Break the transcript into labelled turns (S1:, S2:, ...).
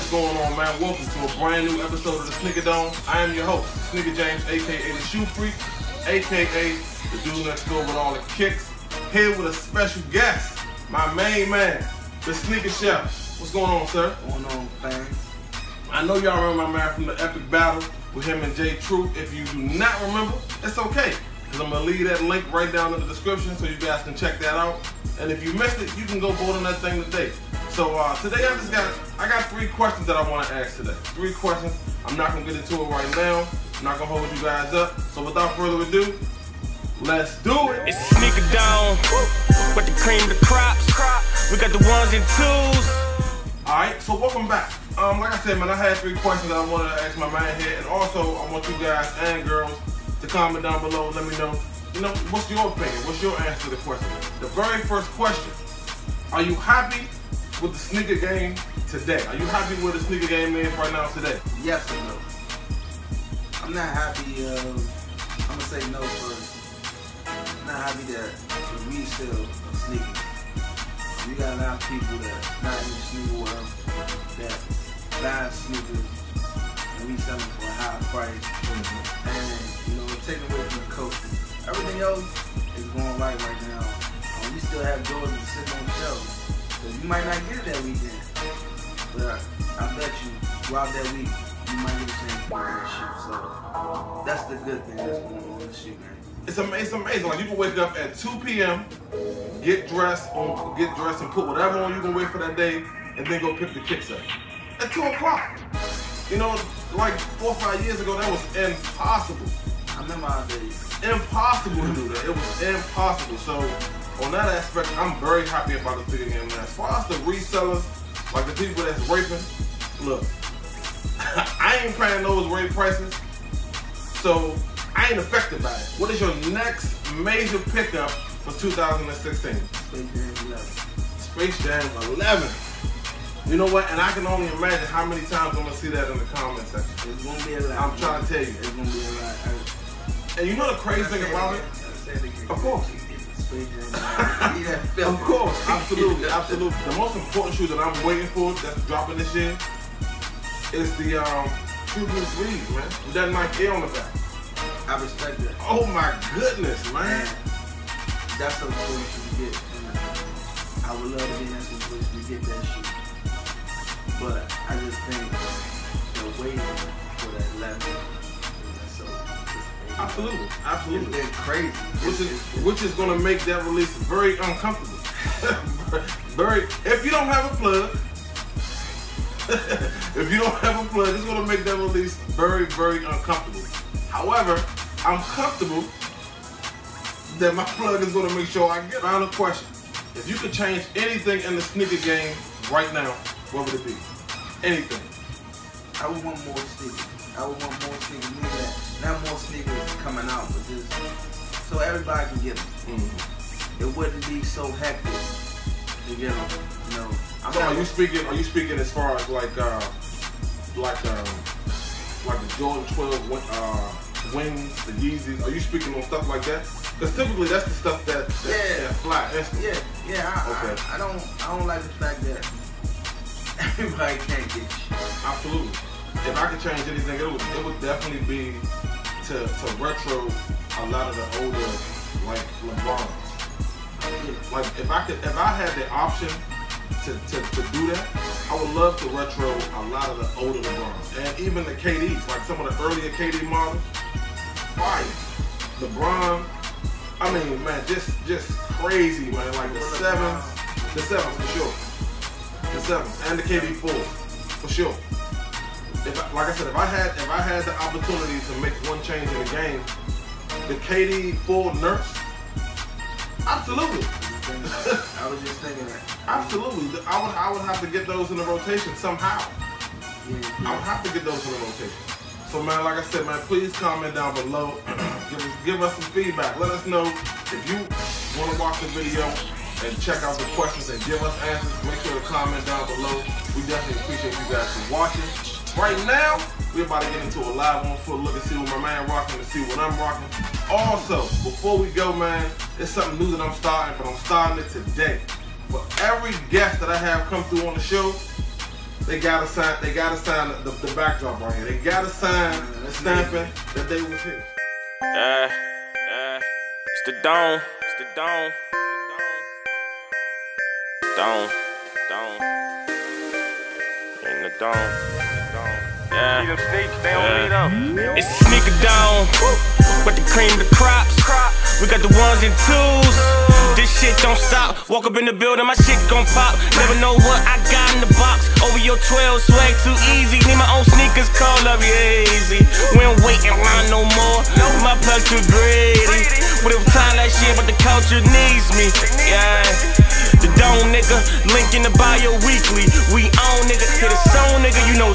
S1: is going on, man? Welcome to a brand new episode of the Sneaker Dome. I am your host, Sneaker James, aka the Shoe Freak, aka the dude next door with all the kicks. Here with a special guest, my main man, the Sneaker Chef. What's going on, sir?
S2: Going on, fans?
S1: I know y'all remember my man from the epic battle with him and Jay Truth. If you do not remember, it's okay. Because I'm going to leave that link right down in the description so you guys can check that out. And if you missed it, you can go vote on that thing today. So uh, today I just got, I got three questions that I want to ask today. Three questions. I'm not going to get into it right now. I'm not going to hold you guys up. So without further ado, let's do it.
S3: It's a sneaker down with the cream, the crops. We got the ones and twos.
S1: All right, so welcome back. Um, like I said, man, I had three questions that I wanted to ask my man here, and also I want you guys and girls to comment down below. Let me know, you know, what's your opinion? What's your answer to the question? The very first question: Are you happy with the sneaker game today? Are you happy with the sneaker game is right now today?
S2: Yes or no? I'm not happy. Uh, I'm gonna say no first. I'm not happy that the resale of sneakers. You got a lot of people that not in the sneaker world that buy sneakers and resell them for a high price, and you know taking away from the culture. Everything else is going right right now. Um, we still have Jordans sitting on the shelves. Might not get it that weekend, but I bet you throughout that week you might get a chance to that. So that's the good thing that's going on in the shoe.
S1: It's amazing. It's amazing. Like you can wake up at 2 p.m., get dressed, on, get dressed, and put whatever on you can wear for that day, and then go pick the kicks up at 2 o'clock. You know, like four or five years ago, that was impossible.
S2: I remember our days.
S1: Impossible to do that. It was impossible. So on that aspect, I'm very happy about the video game. As far as the resellers, like the people that's raping, look, I ain't paying those rape prices, so I ain't affected by it. What is your next major pickup for 2016?
S2: Space Jam 11.
S1: Space Jam 11. You know what? And I can only imagine how many times I'm gonna see that in the comment section.
S2: It's gonna be a lot.
S1: I'm trying to tell you.
S2: It's gonna be a lot.
S1: And you know the crazy thing about it? Of course.
S2: Space Jam. See that film?
S1: Of course, absolutely, absolutely. The most important shoe that I'm waiting for that's dropping this year is the um, True Blue threes, man. With that Nike Air on the back.
S2: I respect that.
S1: Oh my goodness, man.
S2: That's something you should get. I would love to be in that situation to get that shoe. But I just think it's-
S1: Absolutely,
S2: It's
S1: absolutely.
S2: been crazy.
S1: Which is which is gonna make that release very uncomfortable. very. If you don't have a plug, if you don't have a plug, it's gonna make that release very, very uncomfortable. However, I'm comfortable that my plug is gonna make sure I get. Final question: If you could change anything in the sneaker game right now, what would it be? Anything.
S2: I would want more sneakers. I would want more sneakers. Meaning that not more sneakers coming out, but just so everybody can get them.
S1: Mm.
S2: It wouldn't be so hectic to get them. You know, I'm
S1: So are you speaking? Are you speaking as far as like, uh, like, um, like the Jordan 12 win- uh, wings, the Yeezys? Are you speaking on stuff like that? Because typically that's the stuff that that,
S2: Yeah.
S1: that fly instant.
S2: Yeah, yeah. I,
S1: Okay.
S2: I, I don't. I don't like the fact that everybody can't get you.
S1: Absolutely. If I could change anything, it would it would definitely be to to retro a lot of the older like LeBrons. Like if I could, if I had the option to, to, to do that, I would love to retro a lot of the older LeBrons and even the KDs, like some of the earlier KD models. Fire, LeBron. I mean, man, just just crazy, man. Like the sevens, the sevens for sure, the sevens and the KD fours for sure. If I, like I said, if I had if I had the opportunity to make one change in the game, the KD full nurse, absolutely.
S2: I was just thinking that.
S1: Absolutely. I would I would have to get those in the rotation somehow.
S2: Yeah,
S1: I would have to get those in the rotation. So man, like I said, man, please comment down below. give, us, give us some feedback. Let us know if you want to watch the video and check out the questions and give us answers. Make sure to comment down below. We definitely appreciate you guys for watching. Right now, we're about to get into a live on foot look and see what my man rocking and see what I'm rocking. Also, before we go, man, it's something new that I'm starting, but I'm starting it today. For every guest that I have come through on the show, they gotta sign. They gotta sign the, the backdrop right here. They gotta sign
S2: that's
S1: stamping that they was here.
S3: Yeah, yeah. It's the dome. It's the dome. Dome. Dome. In the dome. Yeah. yeah. Mm-hmm. It's a sneaker dome. With the cream, the crops. We got the ones and twos. This shit don't stop. Walk up in the building, my shit gon' pop. Never know what I got in the box. Over your 12, swag too easy. Need my own sneakers, call up, yeah, easy. We don't wait in line no more. My plug too greedy. But if time that shit, but the culture needs me. Yeah. The dome nigga, link in the bio weekly. We own nigga, hit a song nigga, you know.